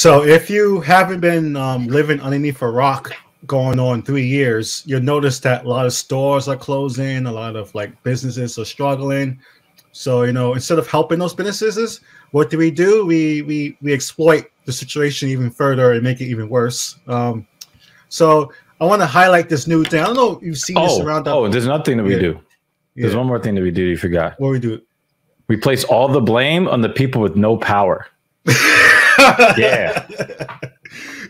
So if you haven't been um, living underneath a rock going on three years, you'll notice that a lot of stores are closing, a lot of like businesses are struggling. So you know, instead of helping those businesses, what do we do? We we we exploit the situation even further and make it even worse. Um, so I want to highlight this new thing. I don't know if you've seen oh, this around. Oh, there's nothing that we Yeah. do. There's Yeah. one more thing that we do. You forgot. What we do? We place all the blame on the people with no power. Yeah.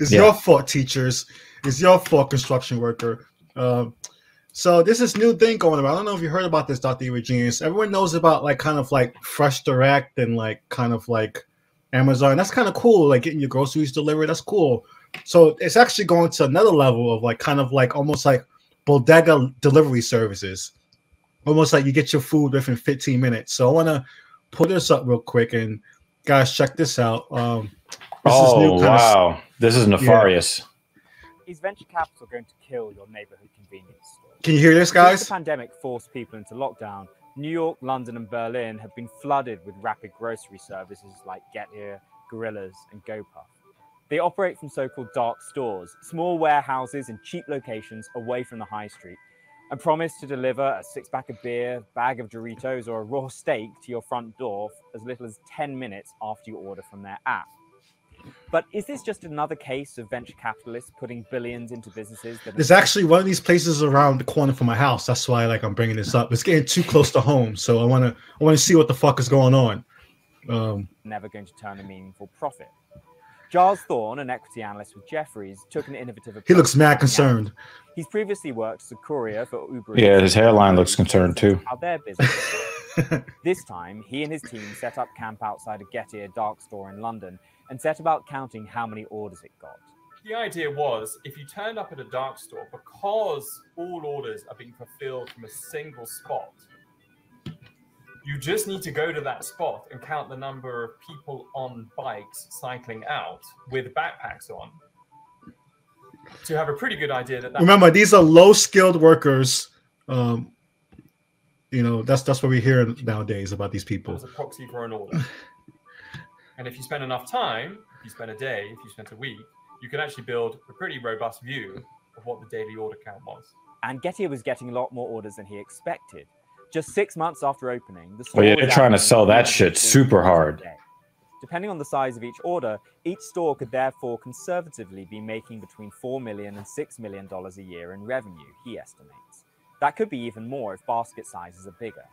it's Yeah. your fault, teachers. It's your fault, construction worker. Um, so this is new thing going around. I don't know if you heard about this, Dr. Evil Genius. Everyone knows about like kind of like Fresh Direct and like kind of like Amazon. That's kind of cool. Like getting your groceries delivered. That's cool. So it's actually going to another level of like kind of like almost like bodega delivery services. Almost like you get your food within 15 minutes. So I want to put this up real quick and guys check this out. Um, this oh kind of- wow, this is nefarious. Is venture capital going to kill your neighborhood convenience store? can you hear this, Since guys? the pandemic forced people into lockdown, New York, London, and Berlin have been flooded with rapid grocery services like Getir, Gorillas, and GoPuff. They operate from so called dark stores, small warehouses in cheap locations away from the high street, and promise to deliver a six pack of beer, bag of Doritos, or a raw steak to your front door as little as 10 minutes after you order from their app. But is this just another case of venture capitalists putting billions into businesses that There's actually one of these places around the corner from my house. That's why like I'm bringing this up. It's getting too close to home, so I want to I want to see what the fuck is going on. Um, never going to turn a meaningful profit. Giles Thorne, an equity analyst with Jefferies, took an innovative approach. he looks mad finding out. concerned. He's previously worked as a courier for Uber. Yeah, his hairline looks concerned too. How their business this time, he and his team set up camp outside a Getir dark store in London and set about counting how many orders it got. The idea was if you turned up at a dark store, because all orders are being fulfilled from a single spot, you just need to go to that spot and count the number of people on bikes cycling out with backpacks on to have a pretty good idea that that Remember, these are low skilled workers. Um, you know, that's that's what we hear nowadays about these people. was a proxy for an order. and if you spend enough time, if you spend a day, if you spend a week, you can actually build a pretty robust view of what the daily order count was. And Getir was getting a lot more orders than he expected. Just six months after opening, the store. Oh store yeah, they're trying to sell that shit super hard. Depending on the size of each order, each store could therefore conservatively be making between $4 million and $6 million a year in revenue, he estimates. That could be even more if basket sizes are bigger.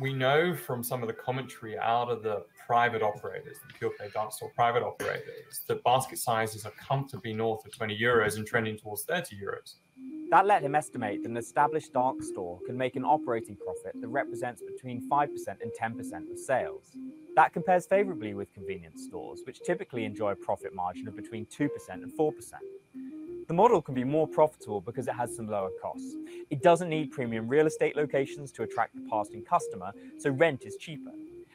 We know from some of the commentary out of the private operators, the pure play dark store private operators, that basket sizes are comfortably north of 20 euros and trending towards 30 euros. That let him estimate that an established dark store can make an operating profit that represents between 5% and 10% of sales. That compares favorably with convenience stores, which typically enjoy a profit margin of between 2% and 4%. The model can be more profitable because it has some lower costs. It doesn't need premium real estate locations to attract the passing customer, so rent is cheaper.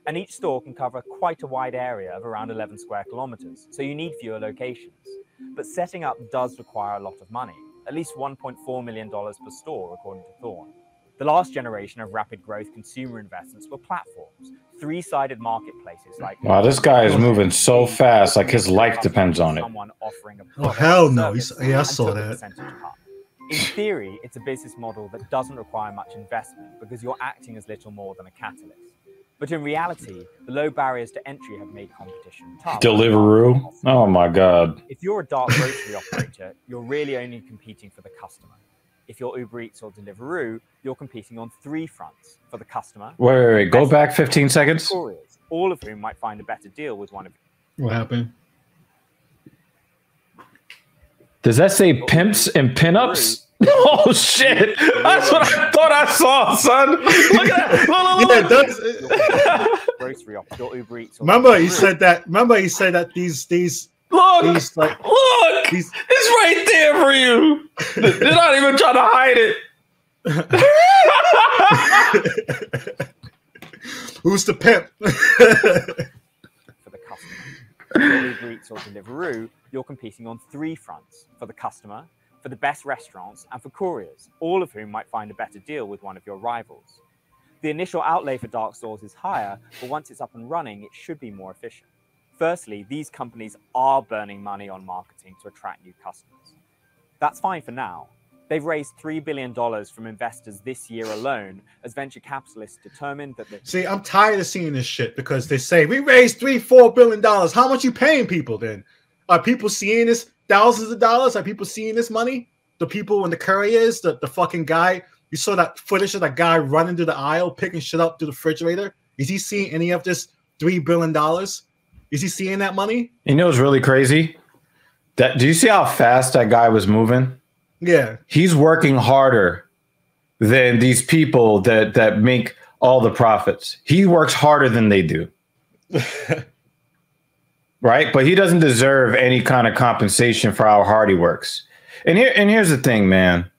And each store can cover quite a wide area of around 11 square kilometers, so you need fewer locations. But setting up does require a lot of money, at least $1.4 million per store, according to Thorne. The last generation of rapid growth consumer investments were platforms, three sided marketplaces like. Wow, this guy is moving so fast, like his life depends on it. Someone offering a Oh hell no! He's, yeah, I saw that. In theory, it's a business model that doesn't require much investment because you're acting as little more than a catalyst. But in reality, the low barriers to entry have made competition tough. Deliveroo. Oh my god. If you're a dark grocery operator, you're really only competing for the customer. If you're Uber Eats or Deliveroo, you're competing on three fronts for the customer, Wait, wait, wait. Go back 15 seconds. couriers, all of whom might find a better deal with one of you. What happened? Does that say pimps and pinups? Oh shit! That's what I thought I saw, son. Look at that. Look, Yeah, look, it does. grocery op- your Uber Eats. Remember, he said that. Remember, he said that these these Look, these like look. these. It's right there for you. They're not even trying to hide it. Who's the pimp? for the customer. If you're Uber Eats or Deliveroo, you're competing on three fronts for the customer, for the best restaurants, and for couriers, all of whom might find a better deal with one of your rivals. The initial outlay for dark stores is higher, but once it's up and running, it should be more efficient. Firstly, these companies are burning money on marketing to attract new customers. That's fine for now. They've raised $3 billion from investors this year alone as venture capitalists determined that the See, I'm tired of seeing this shit because they say we raised three, four billion dollars. How much you paying people then? Are people seeing this thousands of dollars? Are people seeing this money? The people in the couriers, the, the fucking guy, you saw that footage of that guy running through the aisle, picking shit up to the refrigerator. Is he seeing any of this three billion dollars? Is he seeing that money? You know what's really crazy? That do you see how fast that guy was moving? Yeah. He's working harder than these people that that make all the profits. He works harder than they do. right? But he doesn't deserve any kind of compensation for how hard he works. And here and here's the thing, man.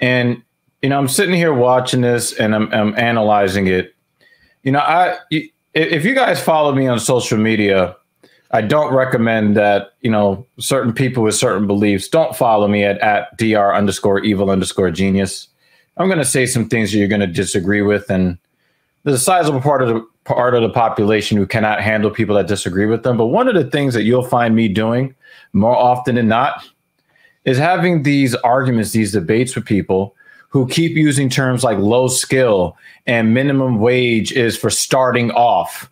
And you know, I'm sitting here watching this and I'm, I'm analyzing it. You know, I if you guys follow me on social media, I don't recommend that, you know, certain people with certain beliefs don't follow me at, at dr underscore evil underscore genius. I'm going to say some things that you're going to disagree with. And there's a sizable part of the part of the population who cannot handle people that disagree with them. But one of the things that you'll find me doing more often than not is having these arguments, these debates with people who keep using terms like low skill and minimum wage is for starting off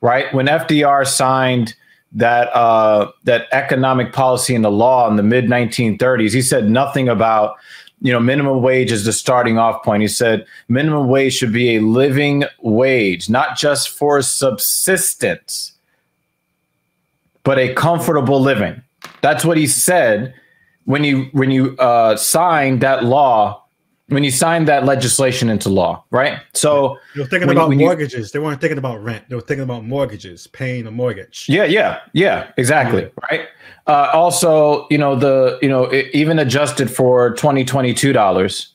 right? When FDR signed that uh, that economic policy in the law in the mid 1930s, he said nothing about you know minimum wage is the starting off point. He said minimum wage should be a living wage, not just for subsistence, but a comfortable living. That's what he said when you when you uh, signed that law when you signed that legislation into law, right? So they were thinking about mortgages. You, they weren't thinking about rent. They were thinking about mortgages, paying a mortgage. Yeah, yeah, yeah, exactly, yeah. right? Uh, also, you know the you know it, even adjusted for twenty twenty two dollars,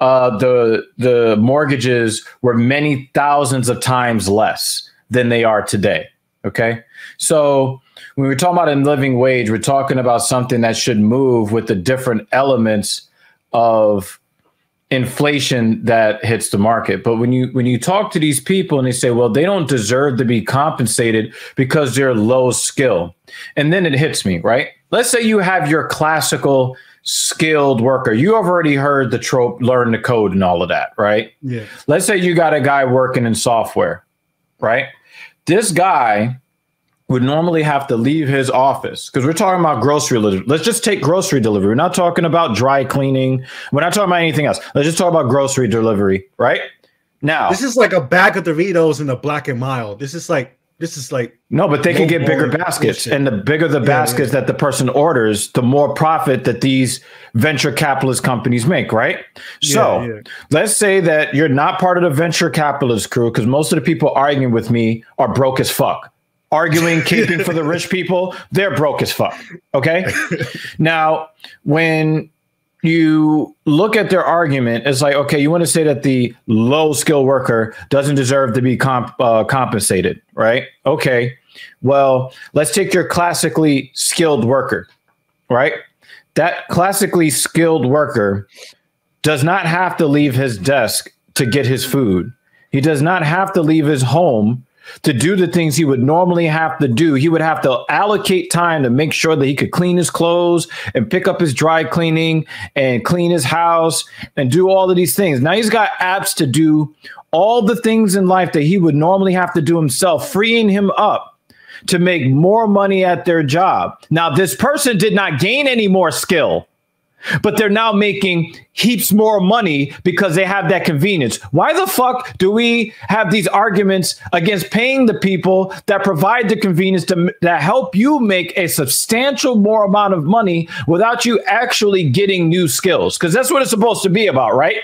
uh, the the mortgages were many thousands of times less than they are today. Okay, so when we're talking about a living wage, we're talking about something that should move with the different elements of inflation that hits the market. But when you when you talk to these people and they say well they don't deserve to be compensated because they're low skill and then it hits me right? Let's say you have your classical skilled worker. You have already heard the trope learn the code and all of that right? Yeah let's say you got a guy working in software right? This guy would normally have to leave his office because we're talking about grocery delivery. Let's just take grocery delivery. We're not talking about dry cleaning. We're not talking about anything else. Let's just talk about grocery delivery, right? Now, this is like a bag of Doritos in the black and mild. This is like this is like no, but they no can get bigger baskets, bullshit. and the bigger the yeah, baskets yeah. that the person orders, the more profit that these venture capitalist companies make, right? Yeah, so let's say that you're not part of the venture capitalist crew because most of the people arguing with me are broke as fuck arguing caping for the rich people, they're broke as fuck. Okay. now, when you look at their argument, it's like, okay, you want to say that the low skill worker doesn't deserve to be comp- uh, compensated, right? Okay. Well, let's take your classically skilled worker, right? That classically skilled worker does not have to leave his desk to get his food. He does not have to leave his home to do the things he would normally have to do. He would have to allocate time to make sure that he could clean his clothes and pick up his dry cleaning and clean his house and do all of these things. Now he's got apps to do all the things in life that he would normally have to do himself, freeing him up to make more money at their job. Now, this person did not gain any more skill but they're now making heaps more money because they have that convenience. Why the fuck do we have these arguments against paying the people that provide the convenience to that help you make a substantial more amount of money without you actually getting new skills? Because that's what it's supposed to be about, right?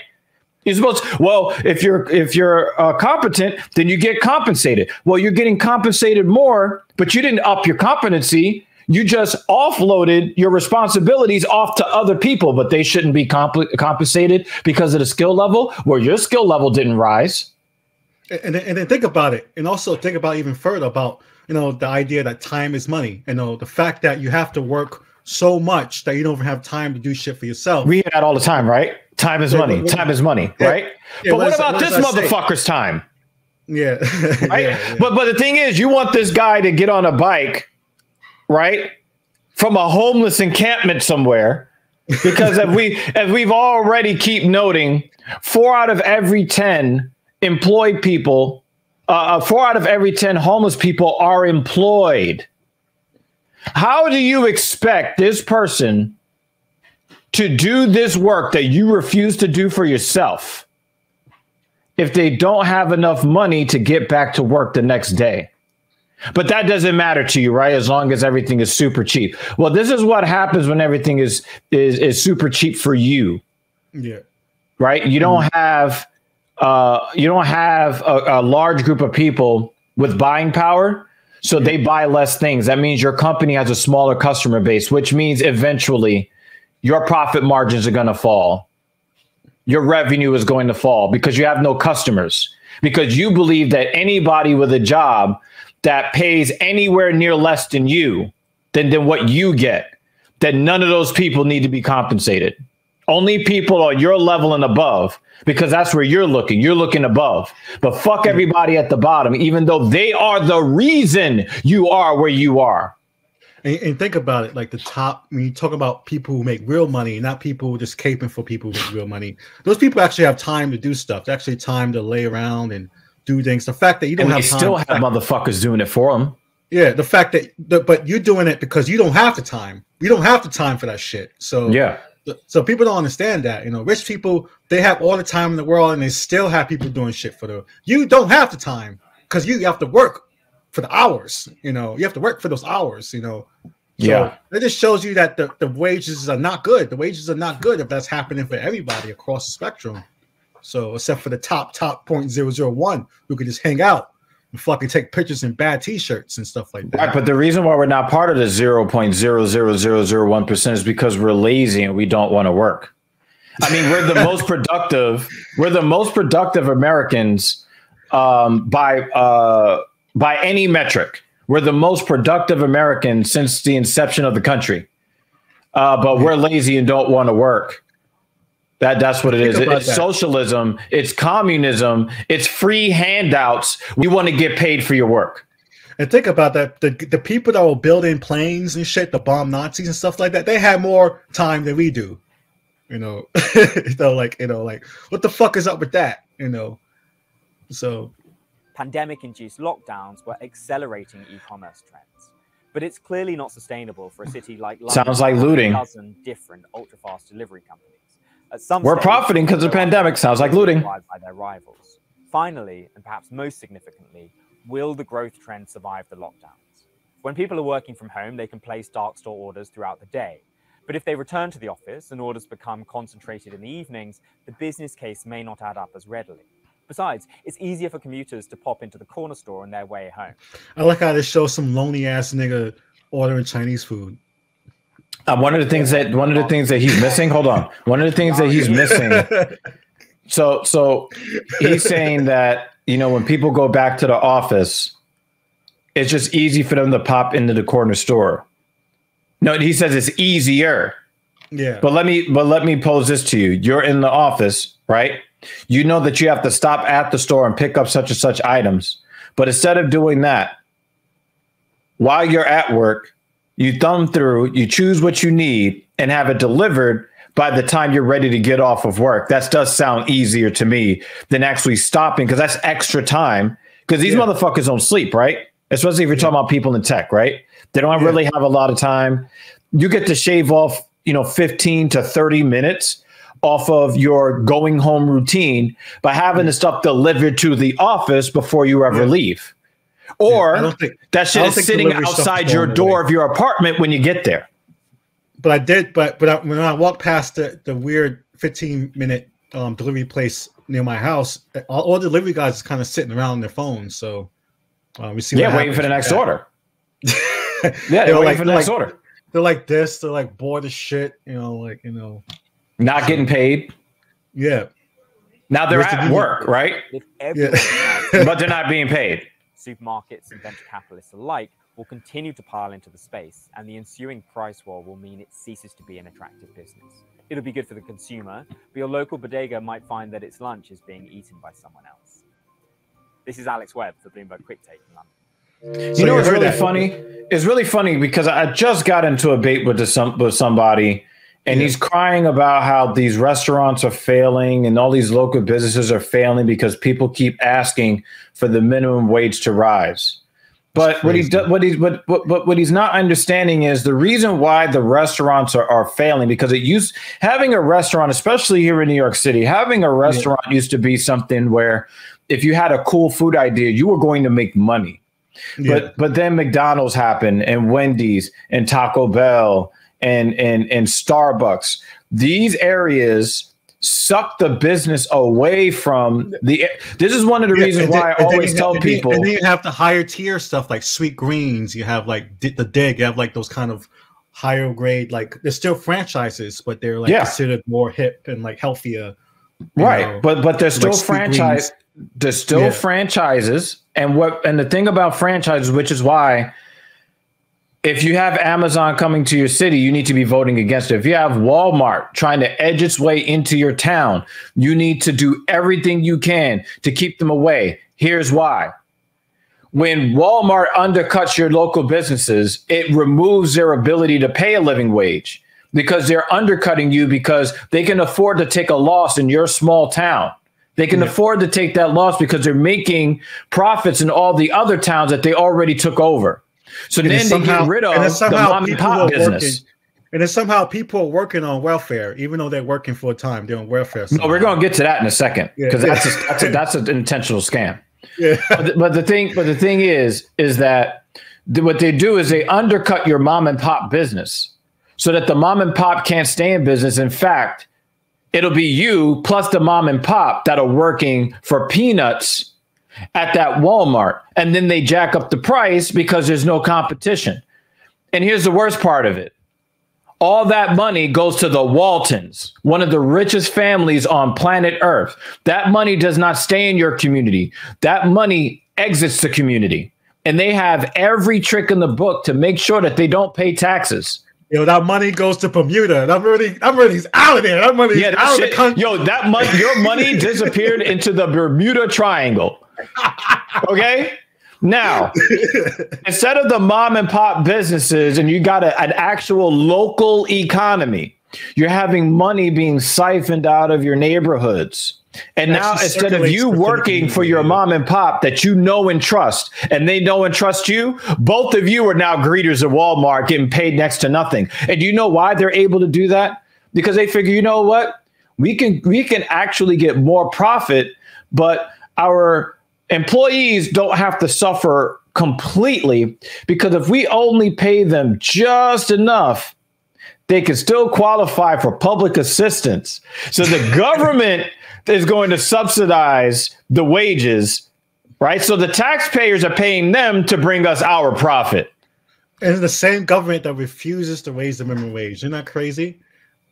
You're supposed to, well, if you're if you're uh, competent, then you get compensated. Well, you're getting compensated more, but you didn't up your competency you just offloaded your responsibilities off to other people, but they shouldn't be comp- compensated because of the skill level where your skill level didn't rise. And, and then think about it, and also think about even further about you know the idea that time is money. You know the fact that you have to work so much that you don't even have time to do shit for yourself. We hear that all the time, right? Time is yeah, money. What, time is money, yeah, right? Yeah, but what, what about what this motherfucker's say? time? Yeah. right? But but the thing is, you want this guy to get on a bike, right? From a homeless encampment somewhere. Because if we as we've already keep noting, four out of every ten employed people, uh, uh four out of every ten homeless people are employed. How do you expect this person to do this work that you refuse to do for yourself? if they don't have enough money to get back to work the next day. But that doesn't matter to you, right? As long as everything is super cheap. Well, this is what happens when everything is is is super cheap for you. Yeah. Right? You don't have uh you don't have a, a large group of people with buying power. So yeah. they buy less things. That means your company has a smaller customer base, which means eventually your profit margins are going to fall your revenue is going to fall because you have no customers because you believe that anybody with a job that pays anywhere near less than you than, than what you get that none of those people need to be compensated only people on your level and above because that's where you're looking you're looking above but fuck hmm. everybody at the bottom even though they are the reason you are where you are and, and, think about it, like the top. When you talk about people who make real money, not people just caping for people with real money. Those people actually have time to do stuff. They actually time to lay around and do things. The fact that you don't and have time, still have motherfuckers doing it for them. Yeah, the fact that, the, but you're doing it because you don't have the time. You don't have the time for that shit. So yeah. So people don't understand that. You know, rich people they have all the time in the world, and they still have people doing shit for them. You don't have the time because you have to work for the hours. You know, you have to work for those hours. You know. So yeah, it just shows you that the, the wages are not good. The wages are not good if that's happening for everybody across the spectrum. So except for the top top point zero zero one who could just hang out and fucking take pictures in bad t-shirts and stuff like that. Right, but the reason why we're not part of the zero point zero zero zero zero one percent is because we're lazy and we don't want to work. I mean, we're the most productive. We're the most productive Americans um, by uh, by any metric. We're the most productive Americans since the inception of the country. Uh, but we're lazy and don't want to work. That that's what it is. It's that. socialism. It's communism. It's free handouts. We want to get paid for your work. And think about that. The the people that were building planes and shit, the bomb Nazis and stuff like that, they had more time than we do. You know, you know, like you know, like what the fuck is up with that? You know, so pandemic induced lockdowns were accelerating e commerce trends. But it's clearly not sustainable for a city like London. Sounds like looting. A dozen different ultra fast delivery companies. At some We're profiting because of the pandemic. Sounds like looting. By their rivals. Finally, and perhaps most significantly, will the growth trend survive the lockdowns? When people are working from home, they can place dark store orders throughout the day. But if they return to the office and orders become concentrated in the evenings, the business case may not add up as readily. Besides, it's easier for commuters to pop into the corner store on their way home. I like how they show some lonely ass nigga ordering Chinese food. Uh, one of the things that one of the things that he's missing. Hold on. One of the things that he's missing. So so he's saying that you know when people go back to the office, it's just easy for them to pop into the corner store. No, he says it's easier. Yeah. But let me but let me pose this to you. You're in the office, right? You know that you have to stop at the store and pick up such and such items. But instead of doing that, while you're at work, you thumb through, you choose what you need, and have it delivered by the time you're ready to get off of work. That does sound easier to me than actually stopping because that's extra time. Because these yeah. motherfuckers don't sleep, right? Especially if you're yeah. talking about people in tech, right? They don't yeah. really have a lot of time. You get to shave off, you know, 15 to 30 minutes off of your going home routine by having the stuff delivered to the office before you ever leave. Or yeah, think, that shit is sitting outside your door of your apartment when you get there. But I did, but but I, when I walked past the, the weird 15 minute um, delivery place near my house, all, all delivery guys are kind of sitting around on their phones. So uh, we see. Yeah, waiting for the next order. yeah, they're, they're waiting like, for the next like, order. They're like this. They're like bored as shit. You know, like you know. Not getting paid. Yeah. Now they're at work, right? Yeah. but they're not being paid. Supermarkets and venture capitalists alike will continue to pile into the space, and the ensuing price war will mean it ceases to be an attractive business. It'll be good for the consumer, but your local bodega might find that its lunch is being eaten by someone else. This is Alex Webb for Bloomberg Quick Take in London. You know what's really that. funny? It's really funny because I just got into a debate with some with somebody, and yeah. he's crying about how these restaurants are failing and all these local businesses are failing because people keep asking for the minimum wage to rise. But what he's what he's what, what what he's not understanding is the reason why the restaurants are, are failing because it used having a restaurant, especially here in New York City, having a restaurant yeah. used to be something where if you had a cool food idea, you were going to make money. Yeah. But but then McDonald's happened and Wendy's and Taco Bell and and and Starbucks. These areas suck the business away from the. This is one of the yeah, reasons why I always tell have, people. And then you have the higher tier stuff like Sweet Greens. You have like the dig. You have like those kind of higher grade. Like they're still franchises, but they're like yeah. considered more hip and like healthier. Right, know, but but they're still like franchise. They're still yeah. franchises, and what and the thing about franchises, which is why if you have Amazon coming to your city, you need to be voting against it. If you have Walmart trying to edge its way into your town, you need to do everything you can to keep them away. Here's why. When Walmart undercuts your local businesses, it removes their ability to pay a living wage because they're undercutting you because they can afford to take a loss in your small town. They can yeah. afford to take that loss because they're making profits in all the other towns that they already took over. So and then they somehow, get rid of the mom and pop business. Working, and then somehow people are working on welfare, even though they're working full time, they're on welfare. Somehow. No, we're going to get to that in a second because yeah. that's a, that's a, that's an intentional scam. Yeah. But the, but the thing, but the thing is, is that the, what they do is they undercut your mom and pop business, so that the mom and pop can't stay in business. In fact, it'll be you plus the mom and pop that are working for peanuts at that Walmart. And then they jack up the price because there's no competition. And here's the worst part of it all that money goes to the Waltons, one of the richest families on planet Earth. That money does not stay in your community, that money exits the community. And they have every trick in the book to make sure that they don't pay taxes. Yo, that money goes to Bermuda. That money, that money's out of there. That money, yeah, that out shit, of the country. Yo, that money, your money disappeared into the Bermuda Triangle okay. Now, instead of the mom and pop businesses and you got a, an actual local economy, you're having money being siphoned out of your neighborhoods. And now instead of you working for your mom and pop that you know and trust, and they know and trust you, both of you are now greeters at Walmart getting paid next to nothing. And do you know why they're able to do that? Because they figure, you know what? We can we can actually get more profit, but our employees don't have to suffer completely because if we only pay them just enough, they can still qualify for public assistance. So the government is going to subsidize the wages, right? So the taxpayers are paying them to bring us our profit. And the same government that refuses to raise the minimum wage. Isn't that crazy?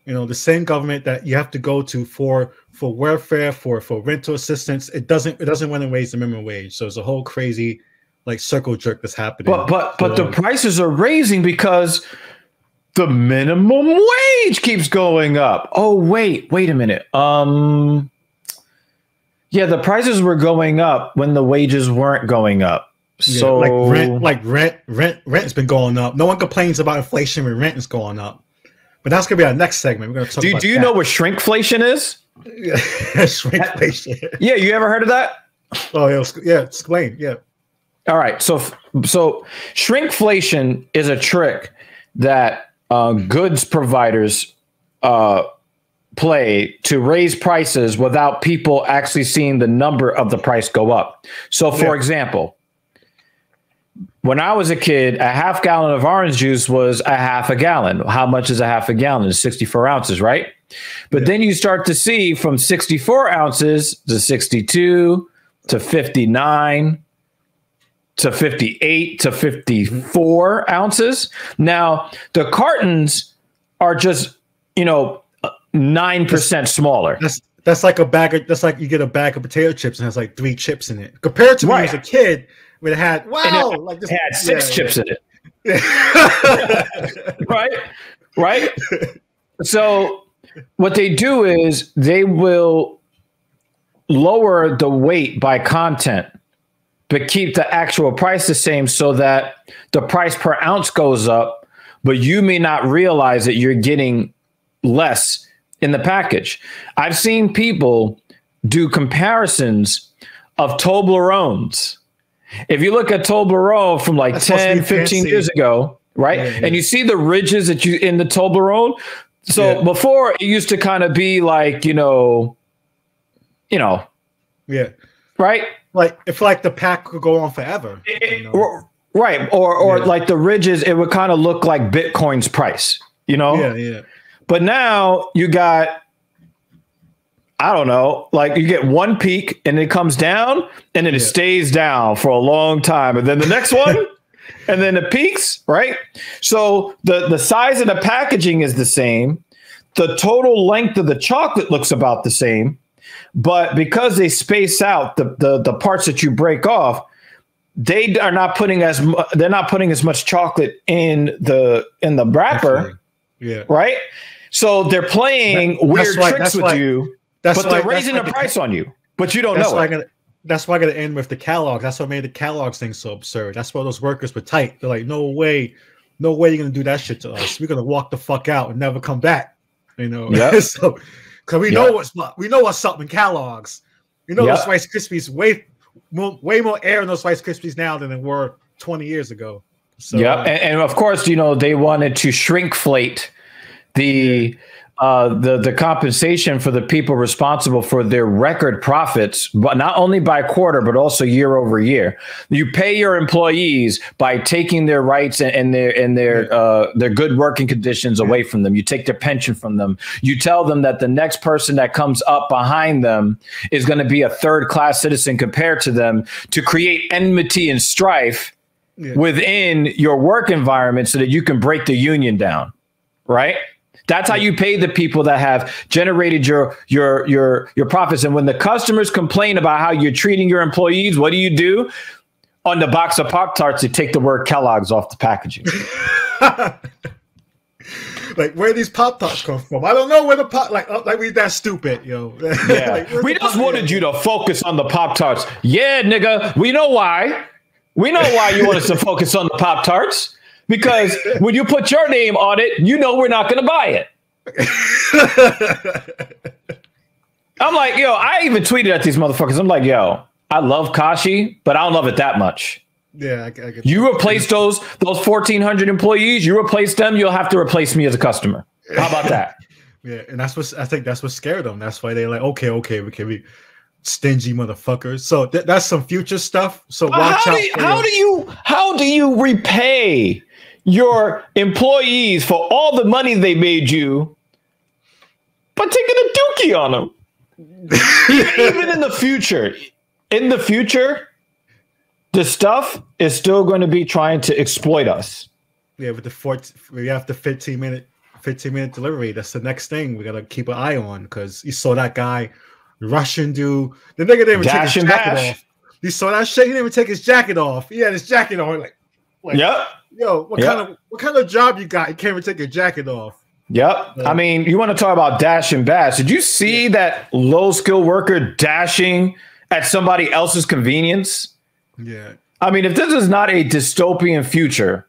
You know the same government that you have to go to for for welfare for for rental assistance it doesn't it doesn't want to raise the minimum wage. So it's a whole crazy like circle jerk that's happening. But but but the prices are raising because the minimum wage keeps going up. Oh wait wait a minute. Um yeah the prices were going up when the wages weren't going up. So yeah, like rent like rent rent rent's been going up. No one complains about inflation when rent is going up but that's gonna be our next segment. We're gonna talk. Do, do you that. know what shrinkflation is? shrinkflation. Yeah, you ever heard of that? Oh yeah, yeah. Explain. Yeah. All right. So so shrinkflation is a trick that uh, goods providers uh, play to raise prices without people actually seeing the number of the price go up. So, for yeah. example, when I was a kid, a half gallon of orange juice was a half a gallon. How much is a half a gallon? It's 64 ounces, right? But yeah. then you start to see from 64 ounces to 62 to 59 to 58 to 54 mm-hmm. ounces. Now, the cartons are just, you know, 9% that's, smaller. That's, that's like a bag of, that's like you get a bag of potato chips and has like three chips in it. Compared to right. when I was a kid, it had wow, it, like this, it had six yeah, chips yeah. in it. right, right. So what they do is they will lower the weight by content but keep the actual price the same so that the price per ounce goes up, but you may not realize that you're getting less in the package. I've seen people do comparisons of Toblerones. If you look at Toblerone from like That's 10, 15 years ago, right? Yeah, yeah. And you see the ridges that you in the Toblerone. So yeah. before it used to kind of be like, you know, you know, yeah. Right? Like if like the pack could go on forever. It, you know? or, right. Or or like the ridges, it would kind of look like Bitcoin's price, you know? Yeah, yeah. But now you got I don't know, like you get one peak and it comes down and then yeah. it stays down for a long time. And then the next one, and then it peaks, right? So the, the size of the packaging is the same. The total length of the chocolate looks about the same. But because they space out the, the, the parts that you break off, they are not putting as mu- they're not putting as much chocolate in the in the wrapper. Yeah. Right. So they're playing that, weird why, tricks with why, you that's but they're raising the price on you, but you don't that's know. Why gonna, that's why I got to end with the Kellogg. That's what made the Kellogg's thing so absurd. That's why those workers were tight. They're like, no way, no way you're gonna do that shit to us. We're gonna walk the fuck out and never come back. You know. Yeah. so, because we know what's we know what's up in Kellogg's. You know yep. those Rice Krispies way more, way more air in those Rice Krispies now than they were 20 years ago. So, yeah, uh, and, and, of course, you know they wanted to shrinkflate the. Uh, the the compensation for the people responsible for their record profits, but not only by quarter but also year over year. You pay your employees by taking their rights and, and their and their uh, their good working conditions away from them. You take their pension from them. You tell them that the next person that comes up behind them is going to be a third class citizen compared to them to create enmity and strife yeah. within your work environment so that you can break the union down, right? That's how you pay the people that have generated your your your your profits. And when the customers complain about how you're treating your employees, what do you do? On the box of Pop Tarts, you take the word Kellogg's off the packaging. like where these pop tarts come from. I don't know where the pop like oh, like we that stupid, yo. Yeah, like, we just wanted you to focus on the pop tarts. Yeah, nigga, we know why. We know why you want us to focus on the pop tarts because when you put your name on it, you know we're not going to buy it. I'm like, yo, I even tweeted at these motherfuckers. I'm like, yo, I love Kashi, but I don't love it that much. Yeah, I, I you replace those those 1,400 employees. You replace them, you'll have to replace me as a customer. How about that? yeah, and that's what I think. That's what scared them. That's why they're like, okay, okay, we can be stingy motherfuckers. So th- that's some future stuff. So watch how out. Do you, how do you how do you repay your employees for all the money they made you by taking a dookie on them. Even in the future, in the future, the stuff is still going to be trying to exploit us. Yeah, with the 14, we have the 15 minute 15 minute delivery. That's the next thing we gotta keep an eye on because you saw that guy Russian dude. The nigga didn't even Dash take his jacket bash. off. You saw that shit. He didn't even take his jacket off. He had his jacket on. Like, like yep. Yo, what yep. kind of what kind of job you got? You can't even take your jacket off. Yep. I mean, you want to talk about dash and bash. Did you see yeah. that low skill worker dashing at somebody else's convenience? Yeah. I mean, if this is not a dystopian future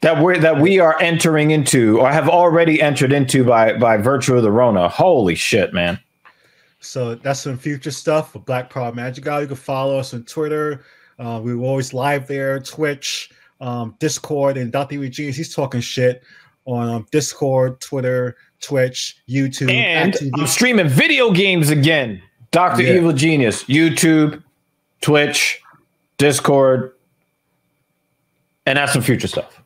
that we're that we are entering into or have already entered into by by virtue of the Rona, holy shit, man. So that's some future stuff for Black Power Magic Guy. You can follow us on Twitter. Uh, we are always live there, Twitch um, Discord, and Dr. Evil Genius, he's talking shit on um, Discord, Twitter, Twitch, YouTube, and I'm streaming video games again. Dr. Yeah. Evil Genius, YouTube, Twitch, Discord, and that's some future stuff.